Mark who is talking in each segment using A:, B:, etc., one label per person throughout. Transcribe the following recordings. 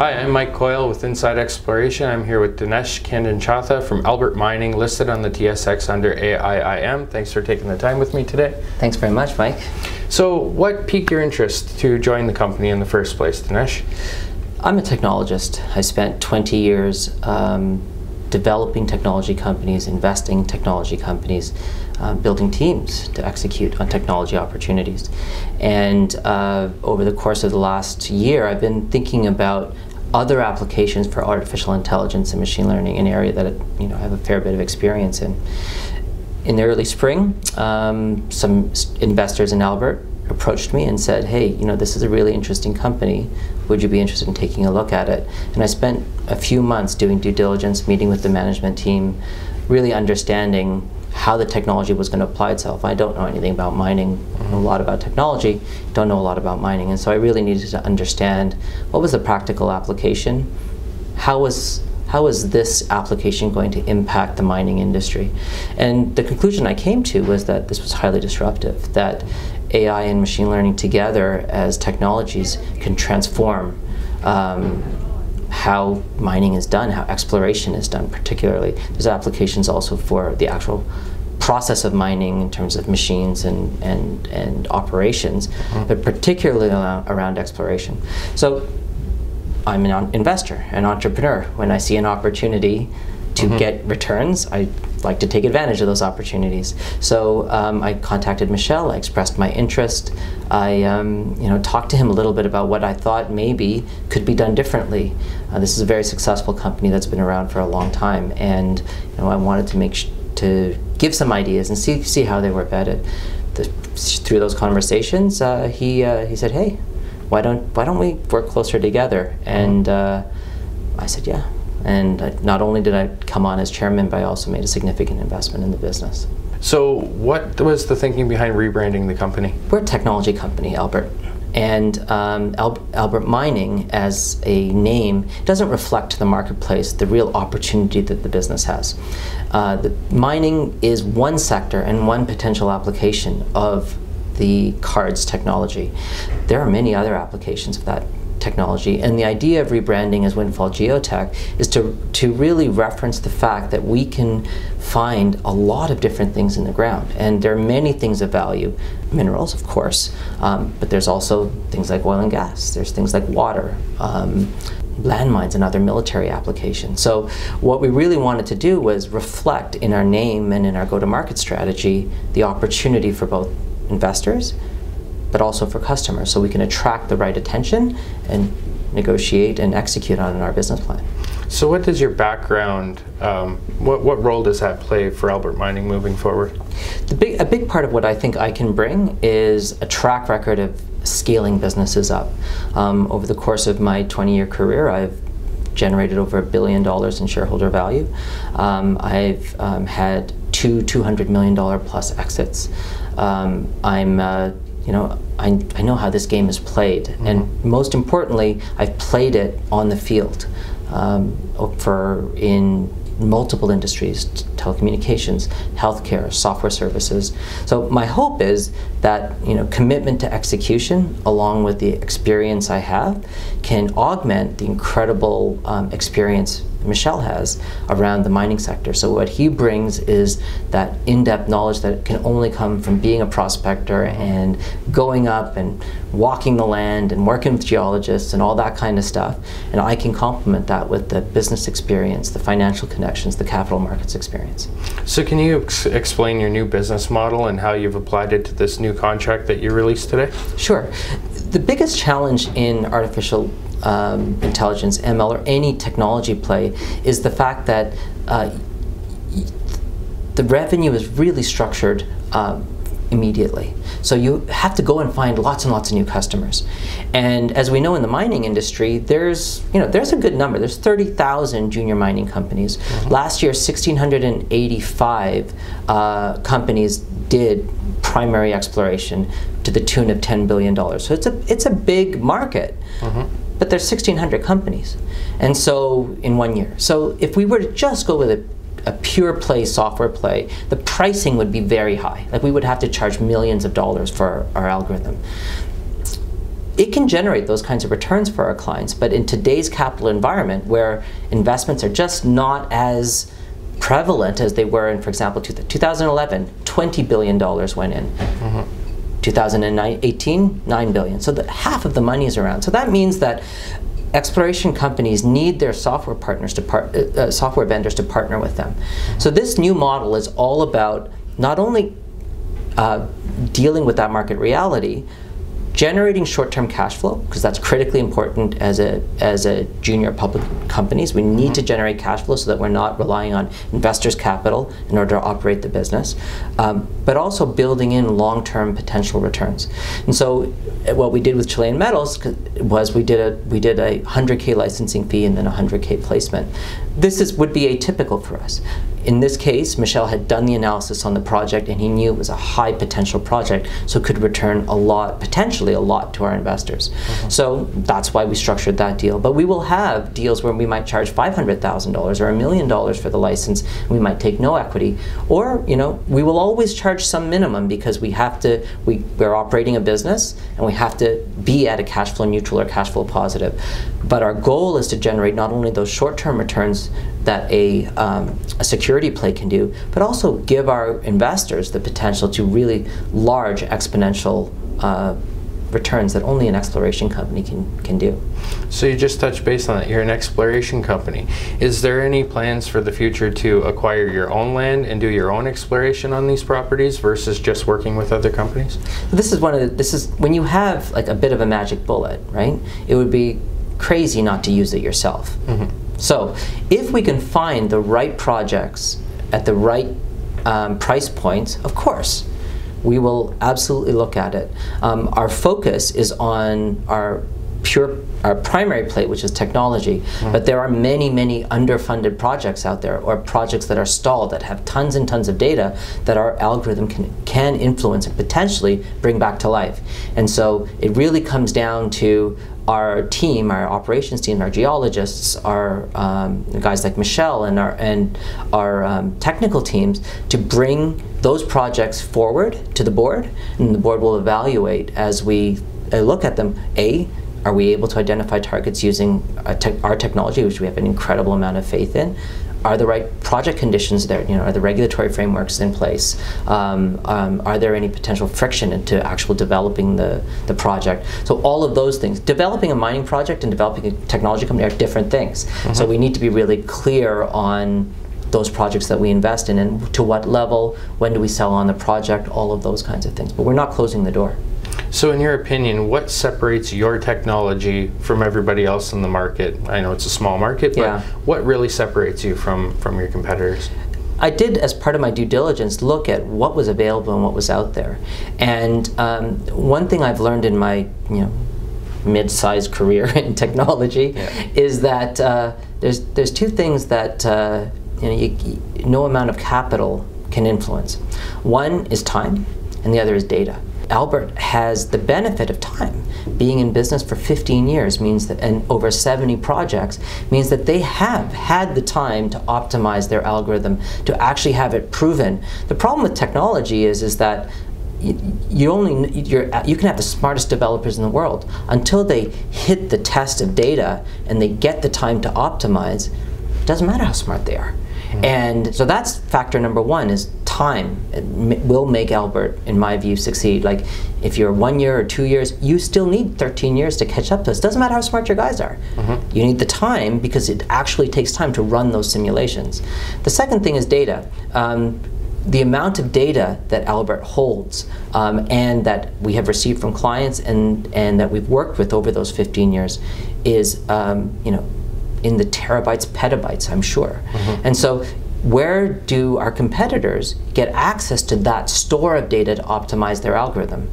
A: Hi, I'm Mike Coyle with Inside Exploration. I'm here with Dinesh Kandanchatha from Albert Mining, listed on the TSX under AIIM. Thanks for taking the time with me today.
B: Thanks very much, Mike.
A: So, what piqued your interest to join the company in the first place, Dinesh?
B: I'm a technologist. I spent 20 years um, developing technology companies, investing in technology companies, uh, building teams to execute on technology opportunities. And uh, over the course of the last year, I've been thinking about other applications for artificial intelligence and machine learning, an area that you know I have a fair bit of experience in. In the early spring, um, some investors in Albert approached me and said, "Hey, you know, this is a really interesting company. Would you be interested in taking a look at it?" And I spent a few months doing due diligence, meeting with the management team, really understanding how the technology was going to apply itself. I don't know anything about mining, mm-hmm. a lot about technology, don't know a lot about mining, and so I really needed to understand what was the practical application, how was how is this application going to impact the mining industry? And the conclusion I came to was that this was highly disruptive, that AI and machine learning together as technologies can transform um, how mining is done, how exploration is done, particularly. There's applications also for the actual process of mining in terms of machines and, and, and operations, mm-hmm. but particularly around exploration. So I'm an investor, an entrepreneur. When I see an opportunity to mm-hmm. get returns, I like to take advantage of those opportunities. So um, I contacted Michel. I expressed my interest. I um, you know talked to him a little bit about what I thought maybe could be done differently. Uh, this is a very successful company that's been around for a long time, and you know I wanted to make to give some ideas and see see how they were vetted. The, through those conversations, uh, he uh, he said, "Hey, why don't why don't we work closer together?" And uh, I said, "Yeah." And not only did I come on as chairman, but I also made a significant investment in the business.
A: So, what was the thinking behind rebranding the company?
B: We're a technology company, Albert. And um, Al Albert Mining, as a name, doesn't reflect the marketplace the real opportunity that the business has. Uh, the mining is one sector and one potential application of the CARDS technology. There are many other applications of that technology. And the idea of rebranding as Windfall Geotech is to, to really reference the fact that we can find a lot of different things in the ground. And there are many things of value. Minerals, of course, um, but there's also things like oil and gas, there's things like water. Um, landmines and other military applications. So what we really wanted to do was reflect in our name and in our go-to-market strategy the opportunity for both investors but also for customers so we can attract the right attention and negotiate and execute on our business plan.
A: So, what does your background, um, what, what role does that play for Albert Mining moving forward?
B: The big, a big part of what I think I can bring is a track record of scaling businesses up. Um, over the course of my 20 year career, I've generated over a billion dollars in shareholder value. Um, I've um, had two $200 million plus exits. Um, I'm uh, you know, I, I know how this game is played. Mm -hmm. And most importantly, I've played it on the field um, for in multiple industries telecommunications healthcare software services so my hope is that you know commitment to execution along with the experience i have can augment the incredible um, experience Michel has around the mining sector. So what he brings is that in-depth knowledge that can only come from being a prospector and going up and walking the land and working with geologists and all that kind of stuff. And I can complement that with the business experience, the financial connections, the capital markets experience.
A: So can you ex explain your new business model and how you've applied it to this new contract that you released today?
B: Sure. The biggest challenge in artificial um, intelligence, ML, or any technology play is the fact that uh, the revenue is really structured um, immediately. So you have to go and find lots and lots of new customers. And as we know in the mining industry, there's you know there's a good number. There's 30,000 junior mining companies. Mm -hmm. Last year, 1,685 uh, companies did primary exploration to the tune of 10 billion dollars. So it's a it's a big market. Mm -hmm but there's 1,600 companies, and so in one year. So if we were to just go with a a pure play software play, the pricing would be very high. Like we would have to charge millions of dollars for our, our algorithm. it can generate those kinds of returns for our clients. But in today's capital environment, where investments are just not as prevalent as they were in, for example, 2011, $20 billion went in. Mm-hmm. 2018, 9 billion. So the, half of the money is around. So that means that exploration companies need their software partners to uh, uh, software vendors to partner with them. So this new model is all about not only uh, dealing with that market reality, generating short-term cash flow because that's critically important as a as a junior public companies we need mm-hmm. to generate cash flow so that we're not relying on investors capital in order to operate the business um, but also building in long-term potential returns. And so uh, what we did with Chilean Metals was we did a we did a 100k licensing fee and then a 100k placement. This is would be atypical for us in this case, Michel had done the analysis on the project and he knew it was a high potential project, so could return a lot, potentially a lot to our investors. Mm-hmm. So that's why we structured that deal. But we will have deals where we might charge $500,000 or a million dollars for the license. And we might take no equity. Or, you know, we will always charge some minimum because we have to, we, we're operating a business and we have to be at a cash flow neutral or cash flow positive. But our goal is to generate not only those short term returns that a, um, a security play can do, but also give our investors the potential to really large exponential uh, returns that only an exploration company can, can do.
A: So you just touched base on that. You're an exploration company. Is there any plans for the future to acquire your own land and do your own exploration on these properties versus just working with other companies?
B: This is one of the, this is when you have like a bit of a magic bullet, right? It would be crazy not to use it yourself. Mm-hmm. So if we can find the right projects at the right um, price points, of course, we will absolutely look at it. Um, our focus is on our pure our primary plate, which is technology. Mm. But there are many, many underfunded projects out there, or projects that are stalled that have tons and tons of data that our algorithm can can influence and potentially bring back to life. And so it really comes down to our team, our operations team, our geologists, our um, guys like Michel and our and our um, technical teams to bring those projects forward to the board, and the board will evaluate as we uh, look at them. A, are we able to identify targets using te our technology, which we have an incredible amount of faith in? Are the right project conditions there? You know, are the regulatory frameworks in place? Um, um, are there any potential friction into actual developing the, the project? So all of those things. Developing a mining project and developing a technology company are different things. Mm-hmm. So we need to be really clear on those projects that we invest in and to what level, when do we sell on the project, all of those kinds of things. But we're not closing the door.
A: So, in your opinion, what separates your technology from everybody else in the market? I know it's a small market, but yeah. what really separates you from from your competitors?
B: I did, as part of my due diligence, look at what was available and what was out there. And um, one thing I've learned in my, you know, mid-sized career in technology yeah. is that uh, there's there's two things that uh, you know you, no amount of capital can influence. One is time, and the other is data. Albert has the benefit of time. Being in business for 15 years means that, and over 70 projects, means that they have had the time to optimize their algorithm, to actually have it proven. The problem with technology is, is that you only you're, you can have the smartest developers in the world until they hit the test of data and they get the time to optimize. It doesn't matter how smart they are. Mm-hmm. And so that's factor number one is time will make Albert, in my view, succeed. Like if you're one year or two years, you still need 13 years to catch up to us. Doesn't matter how smart your guys are. Mm-hmm. You need the time because it actually takes time to run those simulations. The second thing is data. Um, the amount of data that Albert holds um, and that we have received from clients and, and that we've worked with over those 15 years is, um, you know, in the terabytes, petabytes, I'm sure. Mm-hmm. And so, where do our competitors get access to that store of data to optimize their algorithm?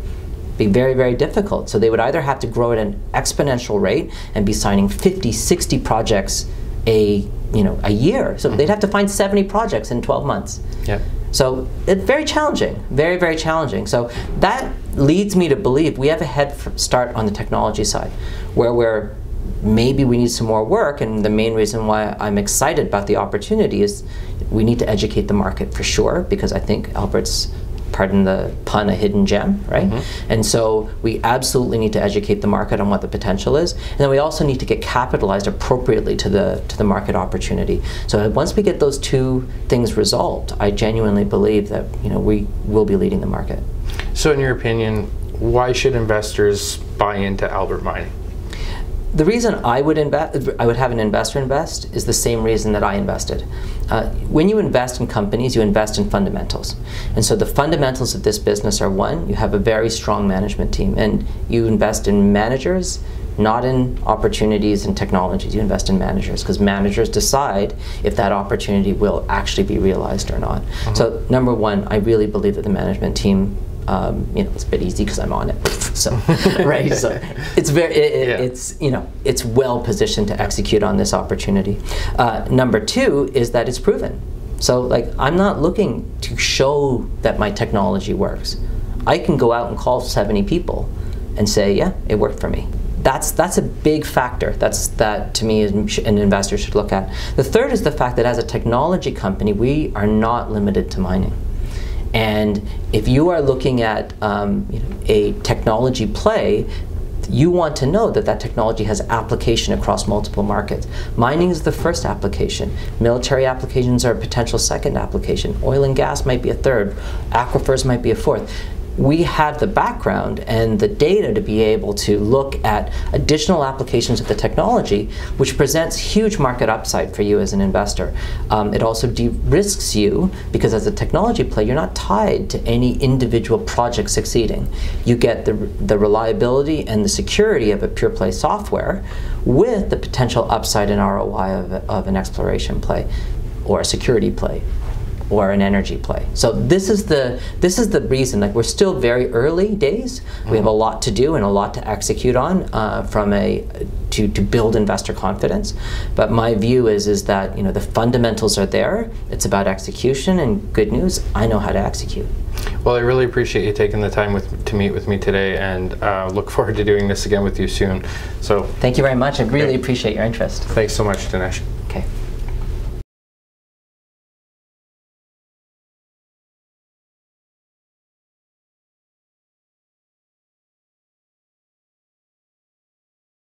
B: Be very, very difficult. So, they would either have to grow at an exponential rate and be signing 50, 60 projects a you know a year. So they'd have to find 70 projects in 12 months.
A: Yeah.
B: So it's very challenging, very, very challenging. So that leads me to believe we have a head start on the technology side, where we're maybe we need some more work. And the main reason why I'm excited about the opportunity is we need to educate the market for sure, because I think Albert's pardon the pun, a hidden gem, right? Mm-hmm. And so we absolutely need to educate the market on what the potential is, and then we also need to get capitalized appropriately to the to the market opportunity. So once we get those two things resolved, I genuinely believe that you know we will be leading the market.
A: So, in your opinion, why should investors buy into Albert Mining?
B: The reason I would invest, I would have an investor invest, is the same reason that I invested. Uh, when you invest in companies, you invest in fundamentals, and so the fundamentals of this business are one: you have a very strong management team, and you invest in managers, not in opportunities and technologies. You invest in managers because managers decide if that opportunity will actually be realized or not. So, number one, I really believe that the management team um, you know, it's a bit easy because I'm on it. So, right. So, it's very, it,
A: Yeah.
B: it's you know, it's well positioned to execute on this opportunity. Uh, number two is that it's proven. So, like, I'm not looking to show that my technology works. I can go out and call 70 people and say, yeah, it worked for me. That's that's a big factor. That's that to me is an investor should look at. The third is the fact that as a technology company, we are not limited to mining. And if you are looking at um, you know, a technology play, you want to know that that technology has application across multiple markets. Mining is the first application. Military applications are a potential second application. Oil and gas might be a third. Aquifers might be a fourth we have the background and the data to be able to look at additional applications of the technology, which presents huge market upside for you as an investor. Um, it also de-risks you because as a technology play, you're not tied to any individual project succeeding. You get the, the reliability and the security of a pure play software with the potential upside and ROI of, of an exploration play or a security play or an energy play. So this is the this is the reason. Like we're still very early days. We have a lot to do and a lot to execute on uh, from a to, to build investor confidence. But my view is is that you know the fundamentals are there. It's about execution and good news. I know how to execute.
A: Well, I really appreciate you taking the time with, to meet with me today, and uh, look forward to doing this again with you soon. So,
B: Thank you very much. I really appreciate your interest.
A: thanks so much, Dinesh.